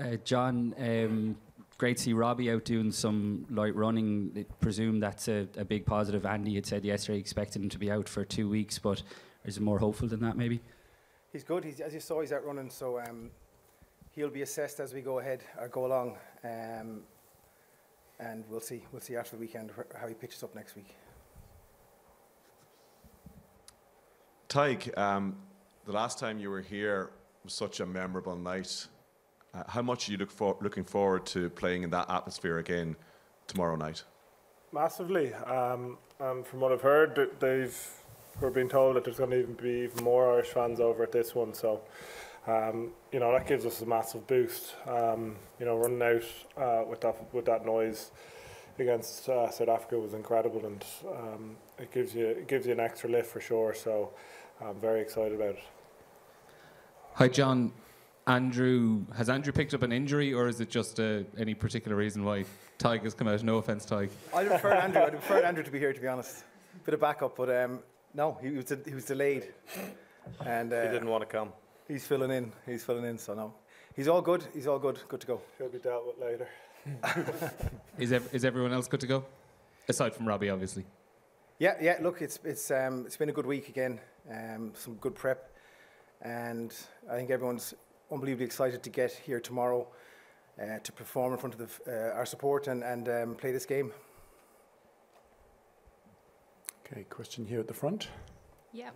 Uh, John, um, great to see Robbie out doing some light running. I presume that's a, a big positive. Andy had said yesterday he expected him to be out for two weeks, but is it more hopeful than that maybe? He's good. He's, as you saw, he's out running, so um, he'll be assessed as we go ahead or go along, um, and we'll see. We'll see after the weekend how he pitches up next week. Tadhg, um, the last time you were here was such a memorable night. Uh, how much are you look for, looking forward to playing in that atmosphere again tomorrow night? Massively. Um, and from what I've heard, they've we're being told that there's going to even be even more Irish fans over at this one. So, um, you know, that gives us a massive boost. Um, you know, running out uh, with that with that noise against uh, South Africa was incredible, and um, it gives you it gives you an extra lift for sure. So, I'm very excited about it. Hi, John. Andrew, has Andrew picked up an injury, or is it just uh, any particular reason why Tadhg has come out? No offence, Tadhg. I prefer Andrew. I prefer Andrew to be here, to be honest. Bit of backup, but um, no, he was he was delayed, and uh, he didn't want to come. He's filling in. He's filling in. So no, he's all good. He's all good. Good to go. He'll be dealt with later. is ev- is everyone else good to go? Aside from Robbie, obviously. Yeah, yeah. Look, it's it's um, it's been a good week again. Um, some good prep, and I think everyone's unbelievably excited to get here tomorrow uh, to perform in front of the, uh, our support and, and um, play this game. Okay, question here at the front. Yeah.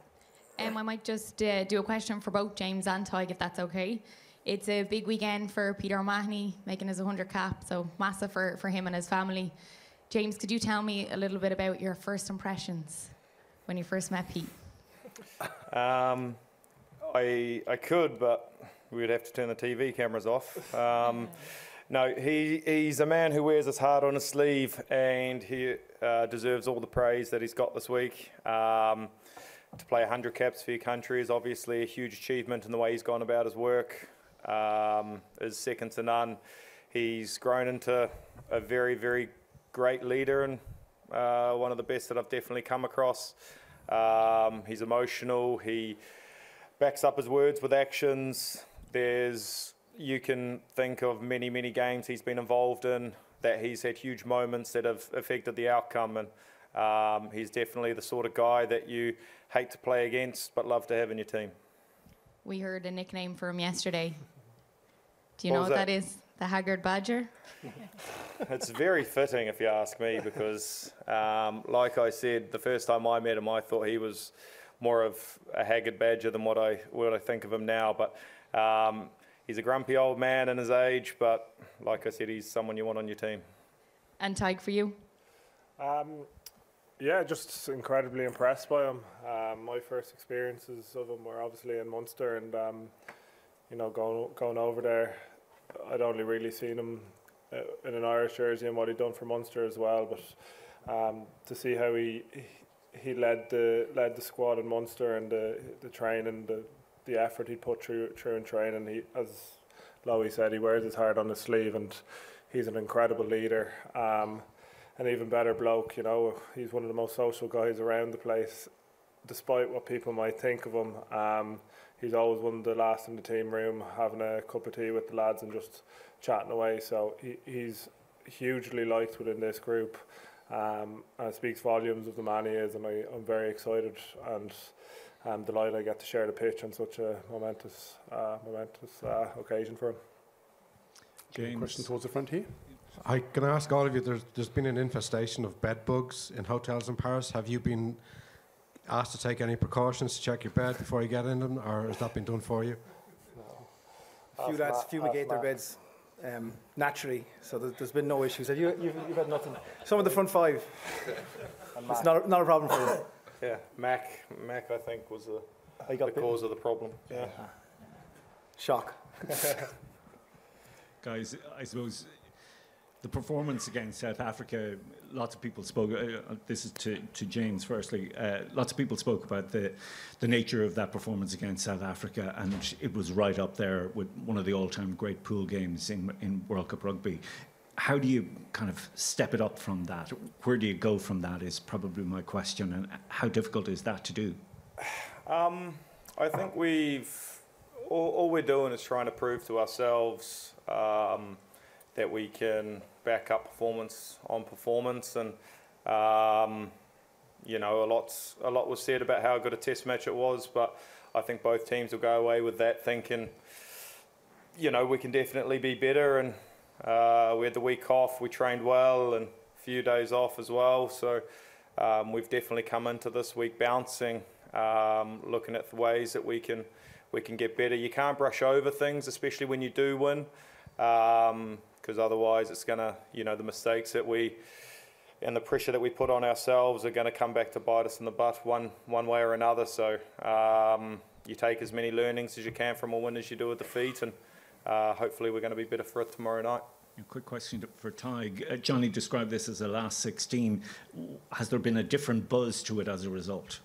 Um, I might just uh, do a question for both James and Tadhg, if that's okay. It's a big weekend for Peter O'Mahony, making his 100 cap, so massive for, for him and his family. James, could you tell me a little bit about your first impressions when you first met Pete? Um, I, I could, but we'd have to turn the TV cameras off. Um, no, he, he's a man who wears his heart on his sleeve and he uh, deserves all the praise that he's got this week. Um, to play 100 caps for your country is obviously a huge achievement in the way he's gone about his work. Um, is second to none. He's grown into a very, very great leader and uh, one of the best that I've definitely come across. Um, he's emotional. He backs up his words with actions. There's you can think of many, many games he's been involved in that he's had huge moments that have affected the outcome, and um, he's definitely the sort of guy that you hate to play against but love to have in your team. We heard a nickname for him yesterday. Do you What know what that? that is? The Haggard Badger? it's very fitting, if you ask me, because, um, like I said, the first time I met him, I thought he was more of a haggard badger than what I what I think of him now. But um, he's a grumpy old man in his age, but like I said, he's someone you want on your team. And Tadhg for you? Um, yeah, just incredibly impressed by him. Um, my first experiences of him were obviously in Munster, and um, you know, going going over there, I'd only really seen him uh, in an Irish jersey and what he'd done for Munster as well. But um, to see how he he led the led the squad in Munster and the the training, the the effort he put through through in training, he as Lowy said, he wears his heart on his sleeve, and he's an incredible leader. Um, an even better bloke, you know. He's one of the most social guys around the place, despite what people might think of him. Um, he's always one of the last in the team room, having a cup of tea with the lads and just chatting away. So he, he's hugely liked within this group, um, and it speaks volumes of the man he is. And I, I'm very excited and I'm delighted I get to share the pitch on such a momentous, uh, momentous uh, occasion for him. James. Question towards the front here. I can ask all of you. There's there's been an infestation of bed bugs in hotels in Paris. Have you been asked to take any precautions to check your bed before you get in them, or has that been done for you? A few lads fumigate their beds um, naturally, so there's, there's been no issues. Have you, you've, you've had nothing? Some of the front five. it's not not a problem for you. Yeah, Mac, Mac, I think was the, I got the bitten. cause of the problem. Yeah. Shock. Guys, I suppose the performance against South Africa, lots of people spoke, uh, this is to, to James firstly, uh, lots of people spoke about the, the nature of that performance against South Africa, and it was right up there with one of the all time great pool games in, in World Cup rugby. How do you kind of step it up from that? Where do you go from that is probably my question, and how difficult is that to do? Um, I think we've all, all, we're doing is trying to prove to ourselves um, that we can back up performance on performance, and um, you know, a lot a lot was said about how good a Test match it was, but I think both teams will go away with that thinking, you know, we can definitely be better, and uh, we had the week off, we trained well, and a few days off as well, so. Um, we've definitely come into this week bouncing, um, looking at the ways that we can we can get better. You can't brush over things, especially when you do win, because um, otherwise it's to, you know, the mistakes that we and the pressure that we put on ourselves are going to come back to bite us in the butt one one way or another. So um, you take as many learnings as you can from a win as you do a defeat, and uh, hopefully we're going to be better for it tomorrow night. A quick question for Tadhg. Uh, Johnny described this as a last 16. Has there been a different buzz to it as a result?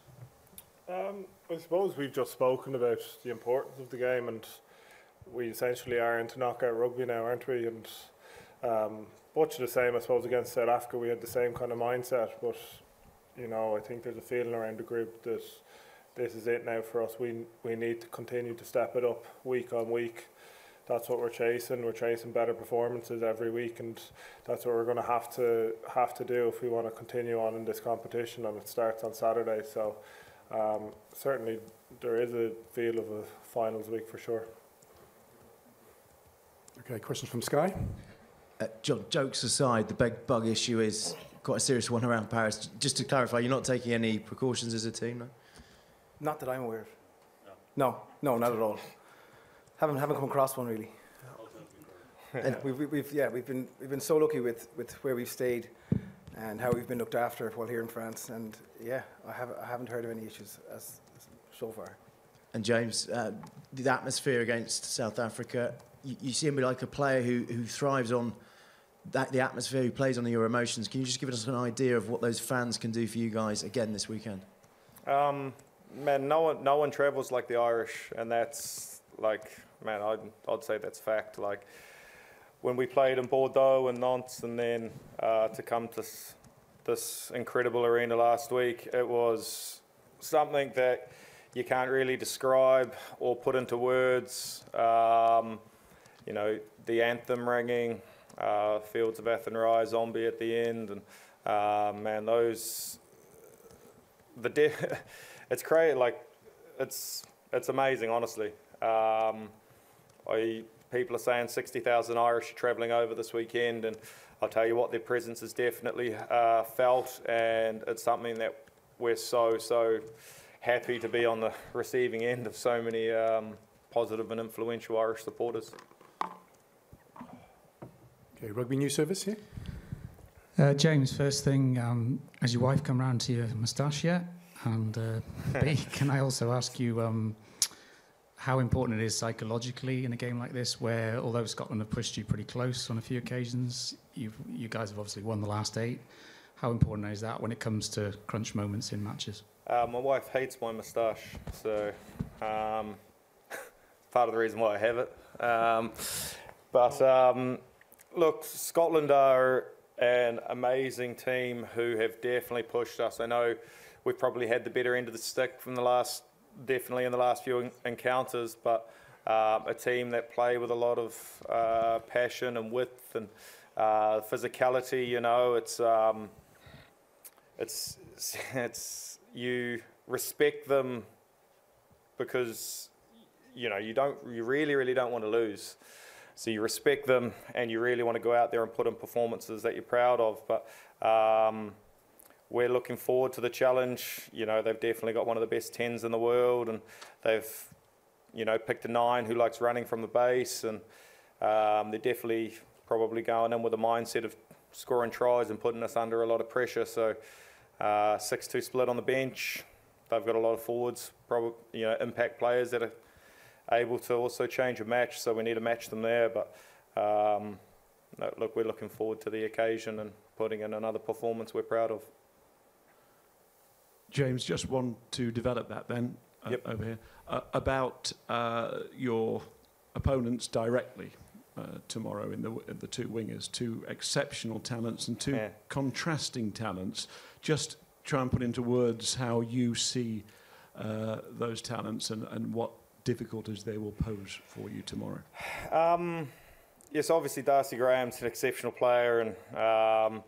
Um, I suppose we've just spoken about the importance of the game, and we essentially are into knockout rugby now, aren't we? And um, much the same, I suppose, against South Africa, we had the same kind of mindset. But you know, I think there's a feeling around the group that this is it now for us. We we need to continue to step it up week on week. That's what we're chasing. We're chasing better performances every week, and that's what we're going to have to have to do if we want to continue on in this competition. And it starts on Saturday, so um, certainly there is a feel of a finals week for sure. Okay, questions from Sky? Uh, John, jokes aside, the big bug issue is quite a serious one around Paris. Just to clarify, you're not taking any precautions as a team, no? Not that I'm aware of. No, no, not at all. Haven't haven't come across one really. and we've, we've yeah we've been we've been so lucky with, with where we've stayed and how we've been looked after while here in France. And yeah, I, have, I haven't heard of any issues as, as so far. And James, uh, the atmosphere against South Africa, you, you seem to be like a player who, who thrives on that, the atmosphere, who plays on your emotions. Can you just give us an idea of what those fans can do for you guys again this weekend? Um, man, no one, no one travels like the Irish, and that's like, man, I'd, I'd say that's fact. Like, when we played in Bordeaux and Nantes, and then uh, to come to this incredible arena last week, it was something that you can't really describe or put into words. Um, you know, the anthem ringing, uh, Fields of Athenry, Zombie at the end, and uh, man, those the de- it's crazy. Like, it's it's amazing, honestly. Um, I people are saying 60,000 Irish are travelling over this weekend, and I'll tell you what, their presence is definitely uh, felt, and it's something that we're so, so happy to be on the receiving end of so many um, positive and influential Irish supporters. Okay, Rugby News Service here. Uh, James, first thing, um, has your wife come round to your moustache yet? And uh, B, can I also ask you, um, how important it is psychologically in a game like this, where although Scotland have pushed you pretty close on a few occasions, you you guys have obviously won the last eight. How important is that when it comes to crunch moments in matches? Uh, my wife hates my moustache, so um, part of the reason why I have it. Um, but um, look, Scotland are an amazing team who have definitely pushed us. I know we've probably had the better end of the stick from the last definitely in the last few encounters, but um, a team that play with a lot of uh, passion and width and uh, physicality. You know, it's um, it's it's you respect them because you know you don't you really really don't want to lose. So you respect them and you really want to go out there and put in performances that you're proud of. But um, we're looking forward to the challenge. You know, they've definitely got one of the best tens in the world, and they've, you know, picked a nine who likes running from the base, and um, they're definitely probably going in with a mindset of scoring tries and putting us under a lot of pressure. So, uh, six-two split on the bench. They've got a lot of forwards, probably you know, impact players that are able to also change a match. So we need to match them there. But um, no, look, we're looking forward to the occasion and putting in another performance we're proud of. James, just want to develop that then uh, yep. over here uh, about uh, your opponents directly uh, tomorrow in the the two wingers, two exceptional talents and two yeah. contrasting talents. Just try and put into words how you see uh, those talents and, and what difficulties they will pose for you tomorrow? Um, yes, obviously Darcy Graham's an exceptional player, and um,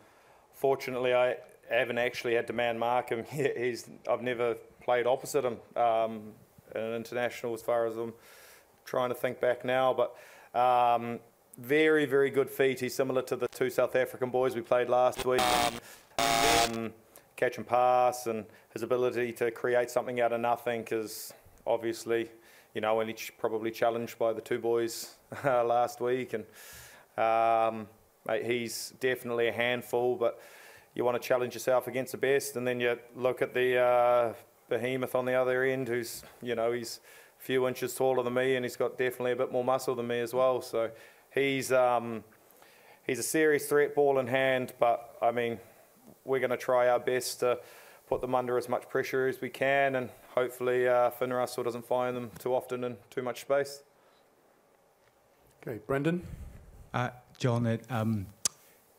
fortunately I haven't actually had to man mark him. He's I've never played opposite him um, in an international, as far as I'm trying to think back now, but. Um, very, very good feet. He's similar to the two South African boys we played last week. Um, catch and pass, and his ability to create something out of nothing is obviously, you know, and he's probably challenged by the two boys uh, last week. And um, he's definitely a handful, but you want to challenge yourself against the best, and then you look at the uh, behemoth on the other end, who's, you know, he's a few inches taller than me, and he's got definitely a bit more muscle than me as well. So he's um, he's a serious threat, ball in hand. But I mean, we're going to try our best to put them under as much pressure as we can, and hopefully uh, Finn Russell doesn't find them too often in too much space. Okay, Brendan. Uh, John, it, um,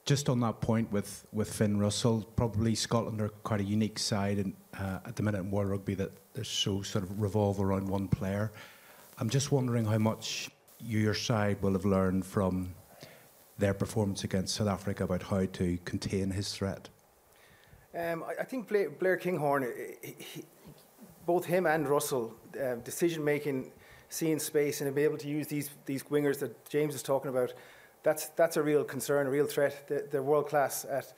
just on that point with, with Finn Russell, probably Scotland are quite a unique side in, uh, at the minute in World Rugby that they're so sort of revolve around one player. I'm just wondering how much your side will have learned from their performance against South Africa about how to contain his threat? Um, I, I, think Blair, Blair Kinghorn, he, he, both him and Russell, uh, decision making, seeing space, and be able to use these these wingers that James is talking about. That's that's a real concern, a real threat. They're, they're world class at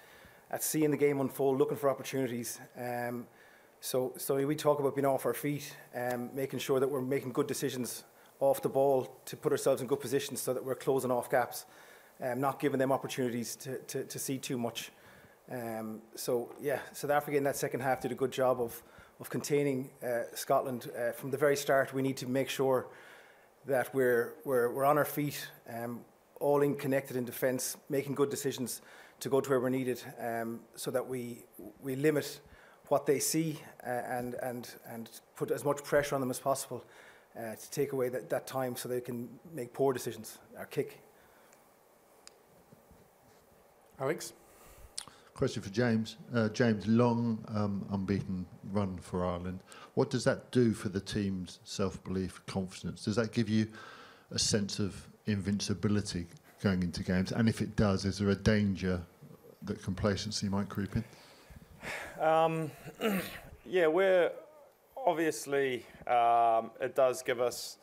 at seeing the game unfold, looking for opportunities. Um, so so we talk about being off our feet, um, making sure that we're making good decisions off the ball to put ourselves in good positions so that we're closing off gaps, um, not giving them opportunities to, to, to see too much. Um, so, yeah, South Africa in that second half did a good job of, of containing uh, Scotland. Uh, from the very start, we need to make sure that we're, we're, we're on our feet, um, all in connected in defence, making good decisions to go to where we're needed um, so that we, we limit what they see uh, and, and, and put as much pressure on them as possible uh, to take away that, that time so they can make poor decisions or kick. Alex? Question for James. Uh, James, long um, unbeaten run for Ireland. What does that do for the team's self belief, confidence? Does that give you a sense of invincibility going into games? And if it does, is there a danger that complacency might creep in? Um, yeah, we're obviously, um, it does give us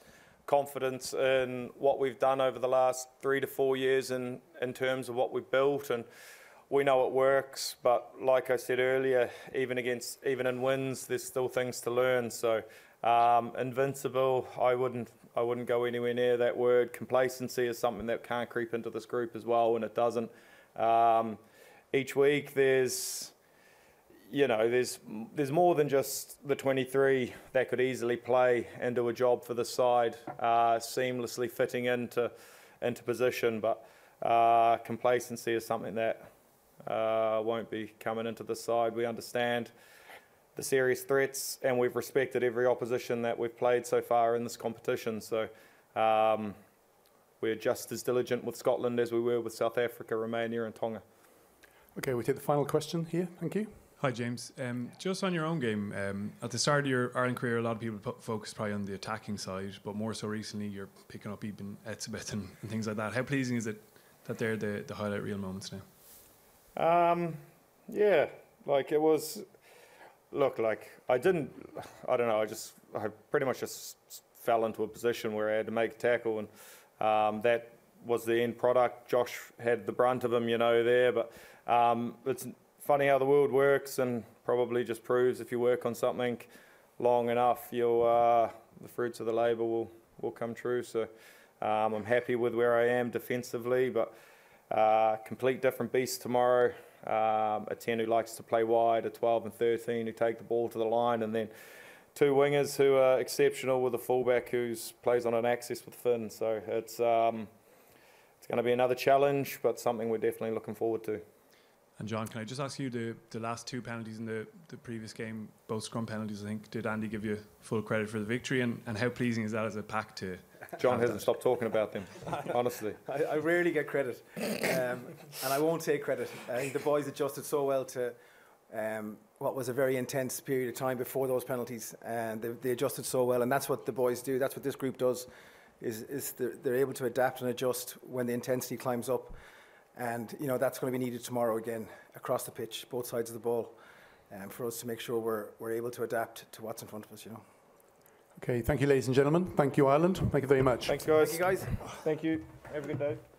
confidence in what we've done over the last three to four years in, in terms of what we've built and we know it works but like I said earlier even against even in wins there's still things to learn. So um, invincible I wouldn't I wouldn't go anywhere near that word. Complacency is something that can't creep into this group as well and it doesn't. Um, each week there's you know, there's there's more than just the 23 that could easily play and do a job for the side, uh, seamlessly fitting into into position. But uh, complacency is something that uh, won't be coming into the side. We understand the serious threats, and we've respected every opposition that we've played so far in this competition. So. Um, we're just as diligent with Scotland as we were with South Africa, Romania, and Tonga. Okay, we take the final question here. Thank you. Hi, James. Um, just on your own game, um, at the start of your Ireland career, a lot of people focused probably on the attacking side, but more so recently, you're picking up even Etzebeth and, and things like that. How pleasing is it that they're the, the highlight reel moments now? Um, yeah, like it was. Look, like I didn't. I don't know. I just. I pretty much just fell into a position where I had to make a tackle, and um, that was the end product. Josh had the brunt of him, you know, there, but um, it's funny how the world works and probably just proves if you work on something long enough, you'll, uh, the fruits of the labour will, will come true. So um, I'm happy with where I am defensively, but uh, complete different beast tomorrow. Um, a 10 who likes to play wide, a 12 and 13 who take the ball to the line, and then two wingers who are exceptional with a fullback who plays on an axis with Finn. So it's, um, it's going to be another challenge, but something we're definitely looking forward to. And John, can I just ask you the, the last two penalties in the, the previous game, both scrum penalties, I think, did Andy give you full credit for the victory? And, and how pleasing is that as a pack to. John hasn't stopped talking about them, honestly. I, I, rarely get credit, um, and I won't take credit. I think the boys adjusted so well to um, what was a very intense period of time before those penalties, and they, they adjusted so well. And that's what the boys do. That's what this group does. Is, is they're, they're able to adapt and adjust when the intensity climbs up, and you know that's going to be needed tomorrow again across the pitch, both sides of the ball, um, for us to make sure we're, we're able to adapt to what's in front of us. You know. Okay, thank you, ladies and gentlemen. Thank you, Ireland. Thank you very much. Thanks, guys. Thank you, guys. Thank you. Have a good day.